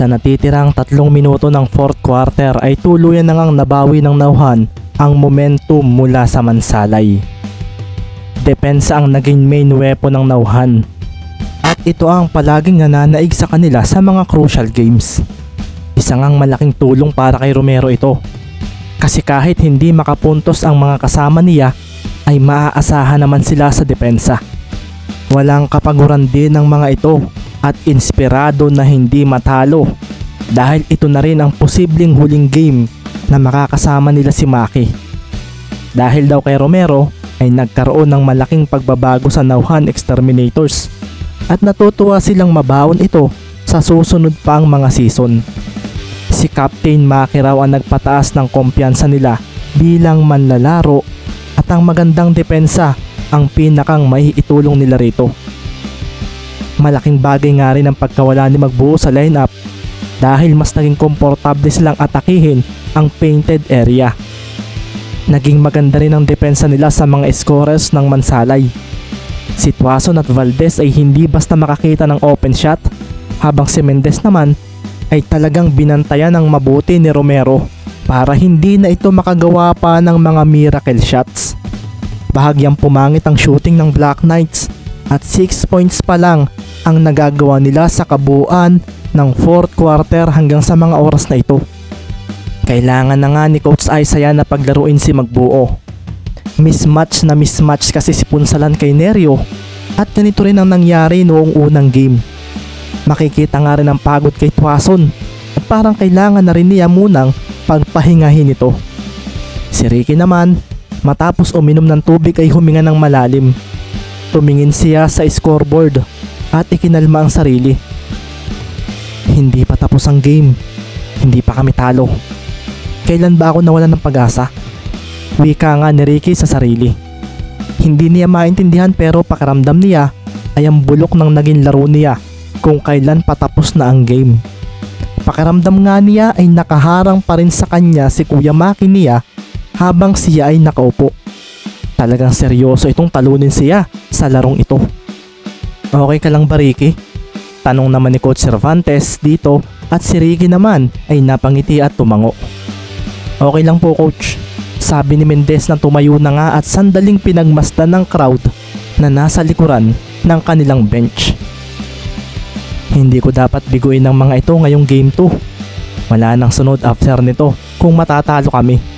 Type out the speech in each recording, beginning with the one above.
Sa natitirang tatlong minuto ng fourth quarter ay tuluyan na ngang nabawi ng nauhan ang momentum mula sa Mansalay. Depensa ang naging main weapon ng nauhan. At ito ang palaging nananaig sa kanila sa mga crucial games. Isa ngang malaking tulong para kay Romero ito. Kasi kahit hindi makapuntos ang mga kasama niya, ay maaasahan naman sila sa depensa. Walang kapaguran din ng mga ito at inspirado na hindi matalo dahil ito na rin ang posibleng huling game na makakasama nila si Maki. Dahil daw kay Romero ay nagkaroon ng malaking pagbabago sa Nauhan Exterminators at natutuwa silang mabaon ito sa susunod pang mga season. Si Captain Maki raw ang nagpataas ng kumpiyansa nila bilang manlalaro at ang magandang depensa ang pinakang maiitulong nila rito. Malaking bagay nga rin ang pagkawala ni Magbuo sa lineup dahil mas naging komportable silang atakihin ang painted area. Naging maganda rin ang depensa nila sa mga scorers ng Mansalay. Si Tuason at Valdez ay hindi basta makakita ng open shot habang si Mendez naman ay talagang binantayan ng mabuti ni Romero para hindi na ito makagawa pa ng mga miracle shots. Bahagyang pumangit ang shooting ng Black Knights at 6 points pa lang ang nagagawa nila sa kabuuan ng 4th quarter hanggang sa mga oras na ito. Kailangan na nga ni Coach Isaiah na paglaruin si Magbuo. Mismatch na mismatch kasi si Punsalan kay Nerio at ganito rin ang nangyari noong unang game. Makikita nga rin ang pagod kay Tuason at parang kailangan na rin niya munang pagpahingahin ito. Si Ricky naman, matapos uminom ng tubig ay huminga ng malalim. Tumingin siya sa scoreboard at ikinalma ang sarili. Hindi pa tapos ang game. Hindi pa kami talo. Kailan ba ako nawalan ng pag-asa? Wika nga ni Ricky sa sarili. Hindi niya maintindihan pero pakiramdam niya ay ang bulok ng naging laro niya kung kailan patapos na ang game. Pakiramdam nga niya ay nakaharang pa rin sa kanya si Kuya Maki niya habang siya ay nakaupo. Talagang seryoso itong talunin siya sa larong ito. Okay ka lang ba Ricky? Tanong naman ni Coach Cervantes dito at si Ricky naman ay napangiti at tumango. Okay lang po coach. Sabi ni Mendez na tumayo na nga at sandaling pinagmasdan ng crowd na nasa likuran ng kanilang bench. Hindi ko dapat biguin ng mga ito ngayong game 2. Wala nang sunod after nito kung matatalo kami.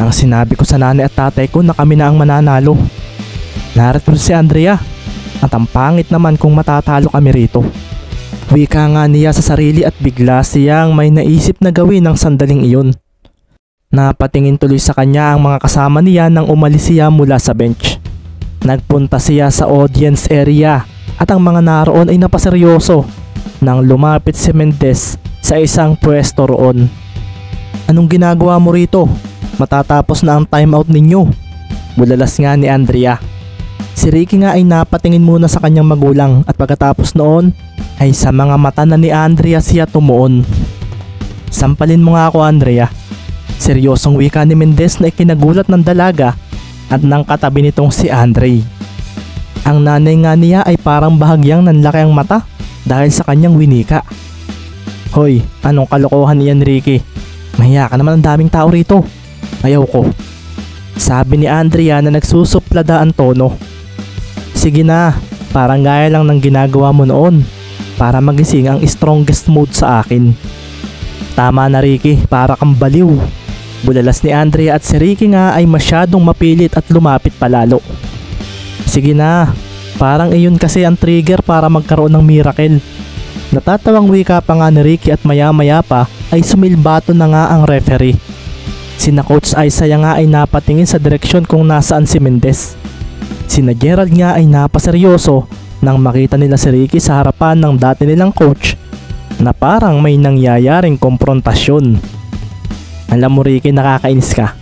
Ang sinabi ko sa nanay at tatay ko na kami na ang mananalo. Narito si Andrea at ang pangit naman kung matatalo kami rito. Wika nga niya sa sarili at bigla siyang may naisip na gawin ng sandaling iyon. Napatingin tuloy sa kanya ang mga kasama niya nang umalis siya mula sa bench. Nagpunta siya sa audience area at ang mga naroon ay napaseryoso nang lumapit si Mendez sa isang pwesto roon. Anong ginagawa mo rito? Matatapos na ang timeout ninyo. Bulalas nga ni Andrea. Si Ricky nga ay napatingin muna sa kanyang magulang at pagkatapos noon ay sa mga mata na ni Andrea siya tumuon. Sampalin mo nga ako Andrea. Seryosong wika ni Mendez na ikinagulat ng dalaga at ng katabi nitong si Andre. Ang nanay nga niya ay parang bahagyang nanlaki ang mata dahil sa kanyang winika. Hoy, anong kalokohan niyan Ricky? Mahiya ka naman ang daming tao rito. Ayaw ko. Sabi ni Andrea na nagsusuplada ang tono. Sige na, parang gaya lang ng ginagawa mo noon para magising ang strongest mood sa akin. Tama na Ricky, para kang baliw. Bulalas ni Andrea at si Ricky nga ay masyadong mapilit at lumapit palalo. Sige na, parang iyon kasi ang trigger para magkaroon ng miracle. Natatawang wika pa nga ni Ricky at maya maya pa ay sumilbato na nga ang referee. Sina Coach Isaiah nga ay napatingin sa direksyon kung nasaan si Mendez. Sina Gerald nga ay napaseryoso nang makita nila si Ricky sa harapan ng dati nilang coach na parang may nangyayaring komprontasyon. Alam mo Ricky nakakainis ka.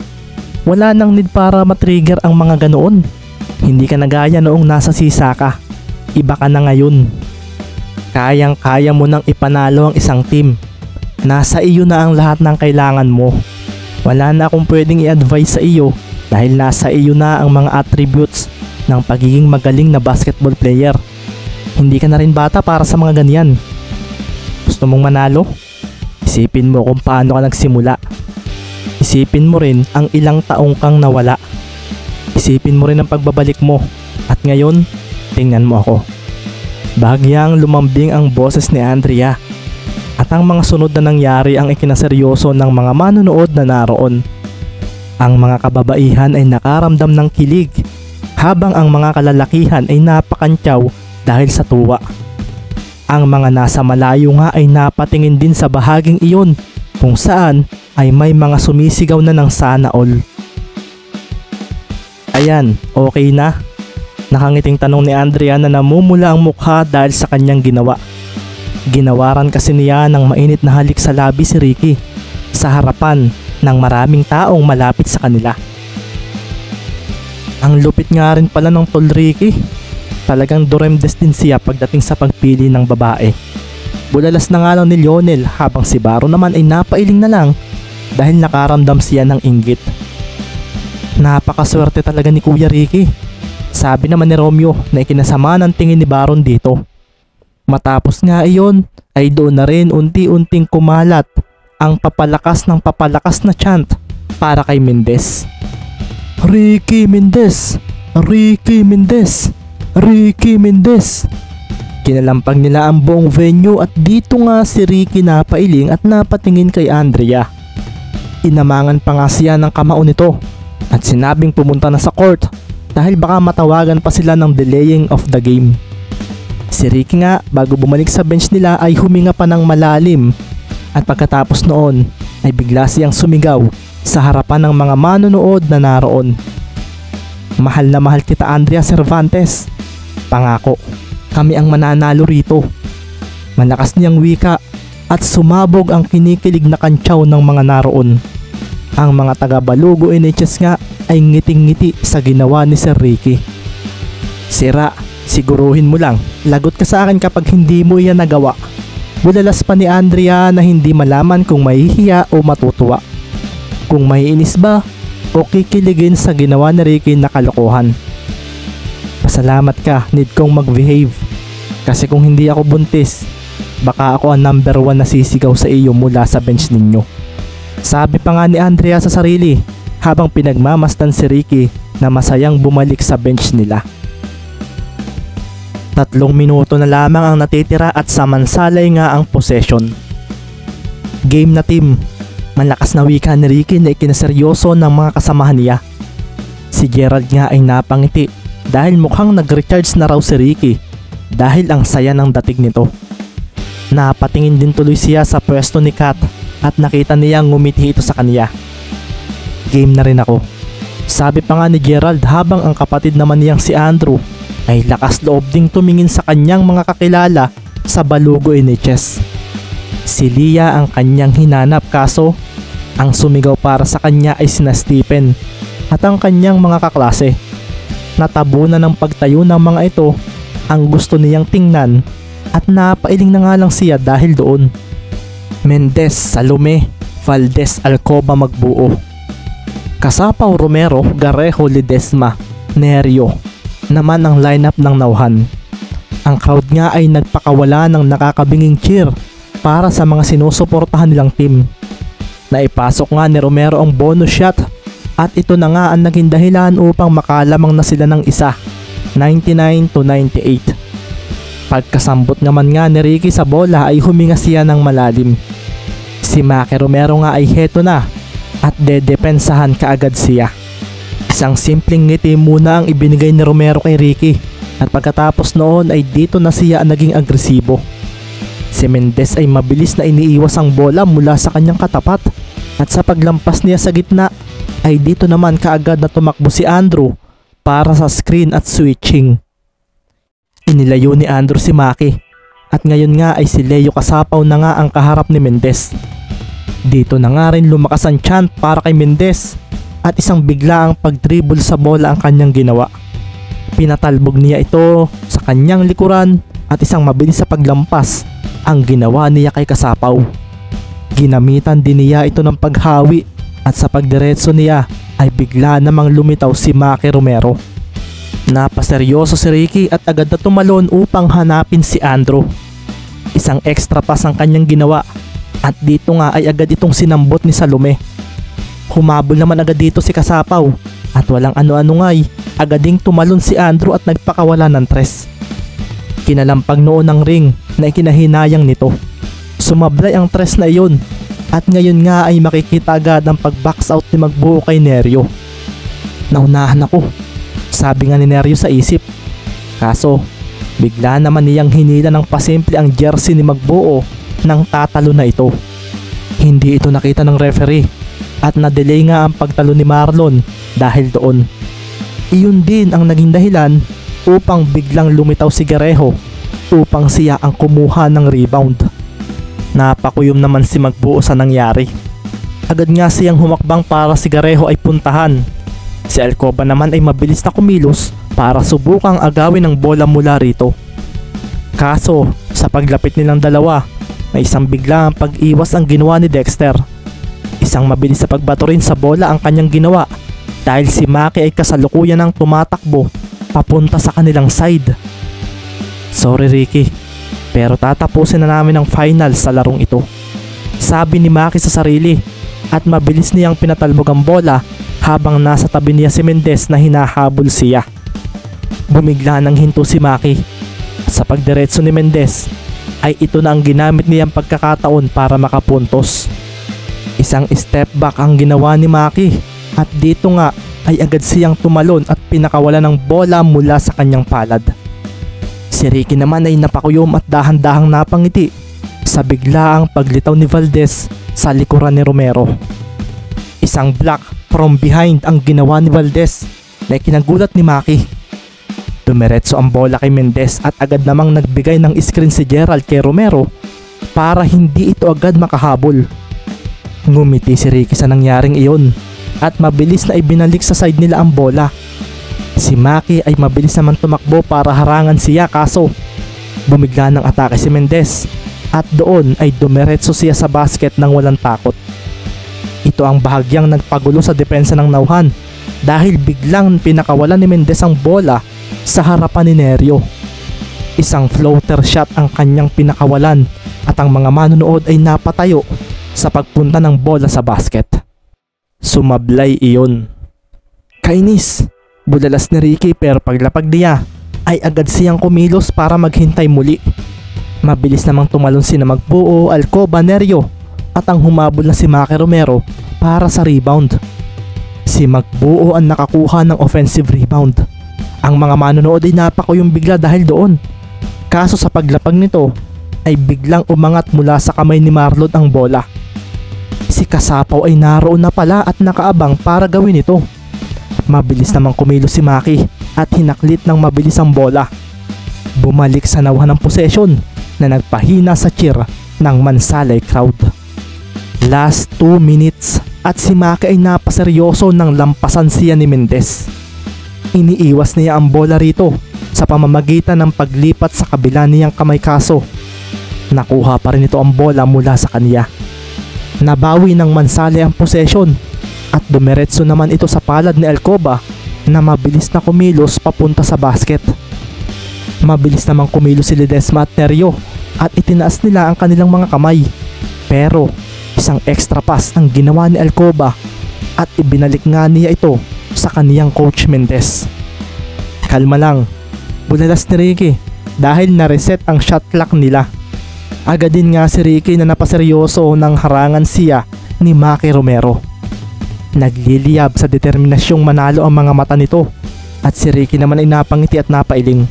Wala nang need para matrigger ang mga ganoon. Hindi ka nagaya noong nasa sisa ka. Iba ka na ngayon. Kayang kaya mo nang ipanalo ang isang team. Nasa iyo na ang lahat ng kailangan mo. Wala na akong pwedeng i-advise sa iyo dahil nasa iyo na ang mga attributes ng pagiging magaling na basketball player. Hindi ka na rin bata para sa mga ganyan. Gusto mong manalo? Isipin mo kung paano ka nagsimula. Isipin mo rin ang ilang taong kang nawala. Isipin mo rin ang pagbabalik mo. At ngayon, tingnan mo ako. Bagyang lumambing ang boses ni Andrea. At ang mga sunod na nangyari ang ikinaseryoso ng mga manunood na naroon. Ang mga kababaihan ay nakaramdam ng kilig habang ang mga kalalakihan ay napakantyaw dahil sa tuwa. Ang mga nasa malayo nga ay napatingin din sa bahaging iyon kung saan ay may mga sumisigaw na ng sana all. Ayan, okay na. Nakangiting tanong ni Andrea na namumula ang mukha dahil sa kanyang ginawa. Ginawaran kasi niya ng mainit na halik sa labi si Ricky sa harapan ng maraming taong malapit sa kanila. Ang lupit nga rin pala ng tol Ricky. Talagang duremdes din siya pagdating sa pagpili ng babae. Bulalas na nga lang ni Lionel habang si Baro naman ay napailing na lang dahil nakaramdam siya ng inggit. Napakaswerte talaga ni Kuya Ricky. Sabi naman ni Romeo na ikinasama ng tingin ni Baron dito. Matapos nga iyon ay doon na rin unti-unting kumalat ang papalakas ng papalakas na chant para kay Mendez. Ricky Mendez! Ricky Mendez! Ricky Mendez! Kinalampag nila ang buong venue at dito nga si Ricky napailing at napatingin kay Andrea. Inamangan pa nga siya ng kamao nito at sinabing pumunta na sa court dahil baka matawagan pa sila ng delaying of the game. Si Ricky nga bago bumalik sa bench nila ay huminga pa ng malalim at pagkatapos noon ay bigla siyang sumigaw sa harapan ng mga manonood na naroon. Mahal na mahal kita Andrea Cervantes. Pangako, kami ang mananalo rito. Malakas niyang wika at sumabog ang kinikilig na kantsaw ng mga naroon. Ang mga taga Balugo NHS nga ay ngiting-ngiti sa ginawa ni Sir Ricky. Sira, siguruhin mo lang, lagot ka sa akin kapag hindi mo yan nagawa. Bulalas pa ni Andrea na hindi malaman kung mahihiya o matutuwa. Kung maiinis ba o kikiligin sa ginawa ni Ricky na kalokohan. Pasalamat ka, need kong mag-behave. Kasi kung hindi ako buntis, baka ako ang number one na sisigaw sa iyo mula sa bench ninyo. Sabi pa nga ni Andrea sa sarili habang pinagmamastan si Ricky na masayang bumalik sa bench nila. Tatlong minuto na lamang ang natitira at samansalay nga ang possession. Game na team, Malakas na wika ni Ricky na ikinaseryoso ng mga kasamahan niya. Si Gerald nga ay napangiti dahil mukhang nag-recharge na raw si Ricky dahil ang saya ng dating nito. Napatingin din tuloy siya sa pwesto ni Kat at nakita niya ngumiti ito sa kanya. Game na rin ako. Sabi pa nga ni Gerald habang ang kapatid naman niyang si Andrew ay lakas loob ding tumingin sa kanyang mga kakilala sa Balugo NHS. Si Lia ang kanyang hinanap kaso ang sumigaw para sa kanya ay sina Stephen at ang kanyang mga kaklase. Natabunan ng pagtayo ng mga ito ang gusto niyang tingnan at napailing na nga lang siya dahil doon. Mendez, Salome, Valdez, Alcoba magbuo. Kasapaw Romero, Garejo, Ledesma, Nerio naman ang lineup ng nauhan. Ang crowd nga ay nagpakawala ng nakakabinging cheer para sa mga sinusuportahan nilang team. Naipasok nga ni Romero ang bonus shot at ito na nga ang naging dahilan upang makalamang na sila ng isa 99 to 98. Pagkasambot naman nga ni Ricky sa bola ay huminga siya ng malalim. Si Maki Romero nga ay heto na at dedepensahan kaagad siya. Isang simpleng ngiti muna ang ibinigay ni Romero kay Ricky at pagkatapos noon ay dito na siya naging agresibo. Si Mendez ay mabilis na iniiwas ang bola mula sa kanyang katapat at sa paglampas niya sa gitna ay dito naman kaagad na tumakbo si Andrew para sa screen at switching. Inilayo ni Andrew si Maki at ngayon nga ay si Leo Kasapaw na nga ang kaharap ni Mendez. Dito na nga rin lumakas ang chant para kay Mendez at isang bigla ang pagdribble sa bola ang kanyang ginawa. Pinatalbog niya ito sa kanyang likuran at isang mabilis sa paglampas ang ginawa niya kay Kasapaw. Ginamitan din niya ito ng paghawi at sa pagdiretso niya ay bigla namang lumitaw si Maki Romero. Napaseryoso si Ricky at agad na tumalon upang hanapin si Andrew. Isang extra pass ang kanyang ginawa at dito nga ay agad itong sinambot ni Salome. Humabol naman agad dito si Kasapaw at walang ano-ano nga'y agading tumalon si Andrew at nagpakawala ng tres. Kinalampag noon ng ring na ikinahinayang nito. Sumablay ang tres na iyon at ngayon nga ay makikita agad ang pag-box out ni Magbuo kay Neryo. Naunahan ako, sabi nga ni Neryo sa isip. Kaso, bigla naman niyang hinila ng pasimple ang jersey ni Magbuo nang tatalo na ito. Hindi ito nakita ng referee at na-delay nga ang pagtalo ni Marlon dahil doon. Iyon din ang naging dahilan upang biglang lumitaw si Garejo upang siya ang kumuha ng rebound. Napakuyom naman si Magbuo sa nangyari. Agad nga siyang humakbang para si Garejo ay puntahan. Si Alcoba naman ay mabilis na kumilos para subukang agawin ang bola mula rito. Kaso, sa paglapit nilang dalawa, na isang bigla ang pag-iwas ang ginawa ni Dexter. Isang mabilis sa pagbato rin sa bola ang kanyang ginawa dahil si Maki ay kasalukuyan ng tumatakbo papunta sa kanilang side. Sorry Ricky, pero tatapusin na namin ang final sa larong ito. Sabi ni Maki sa sarili at mabilis niyang pinatalbog ang bola habang nasa tabi niya si Mendez na hinahabol siya. Bumigla ng hinto si Maki. Sa pagdiretso ni Mendez ay ito na ang ginamit niyang pagkakataon para makapuntos. Isang step back ang ginawa ni Maki at dito nga ay agad siyang tumalon at pinakawala ng bola mula sa kanyang palad. Si Ricky naman ay napakuyom at dahan-dahang napangiti sa biglaang paglitaw ni Valdez sa likuran ni Romero. Isang block from behind ang ginawa ni Valdez na kinagulat ni Maki. Dumiretso ang bola kay Mendez at agad namang nagbigay ng screen si Gerald kay Romero para hindi ito agad makahabol. Ngumiti si Ricky sa nangyaring iyon at mabilis na ibinalik sa side nila ang bola. Si Maki ay mabilis naman tumakbo para harangan siya kaso bumigla ng atake si Mendez at doon ay dumiretso siya sa basket nang walang takot. Ito ang bahagyang nagpagulo sa depensa ng Nauhan dahil biglang pinakawalan ni Mendez ang bola sa harapan ni Neryo. Isang floater shot ang kanyang pinakawalan at ang mga manonood ay napatayo sa pagpunta ng bola sa basket. Sumablay iyon. Kainis, bulalas ni Ricky pero paglapag niya ay agad siyang kumilos para maghintay muli. Mabilis namang tumalon si na Magbuo, Alcoba, Neryo at ang humabol na si Maki Romero para sa rebound. Si Magbuo ang nakakuha ng offensive rebound. Ang mga manonood ay napakuyong bigla dahil doon. Kaso sa paglapag nito ay biglang umangat mula sa kamay ni Marlon ang bola. Si Kasapaw ay naroon na pala at nakaabang para gawin ito. Mabilis namang kumilos si Maki at hinaklit ng mabilis ang bola. Bumalik sa nawahan ng possession na nagpahina sa cheer ng Mansalay crowd. Last 2 minutes at si Maki ay napaseryoso ng lampasan siya ni Mendez. Iniiwas niya ang bola rito sa pamamagitan ng paglipat sa kabila niyang kamay kaso. Nakuha pa rin ito ang bola mula sa kanya. Nabawi ng Mansale ang possession at dumiretso naman ito sa palad ni Alcoba na mabilis na kumilos papunta sa basket. Mabilis namang kumilos si Ledesma at Nerio at itinaas nila ang kanilang mga kamay. Pero isang extra pass ang ginawa ni Alcoba at ibinalik nga niya ito sa kaniyang coach Mendez. Kalma lang, bulalas ni Ricky dahil na-reset ang shot clock nila. Agad din nga si Ricky na napaseryoso ng harangan siya ni Maki Romero. Nagliliyab sa determinasyong manalo ang mga mata nito at si Ricky naman ay napangiti at napailing.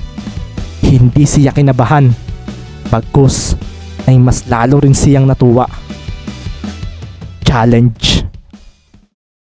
Hindi siya kinabahan. Bagkus ay mas lalo rin siyang natuwa. Challenge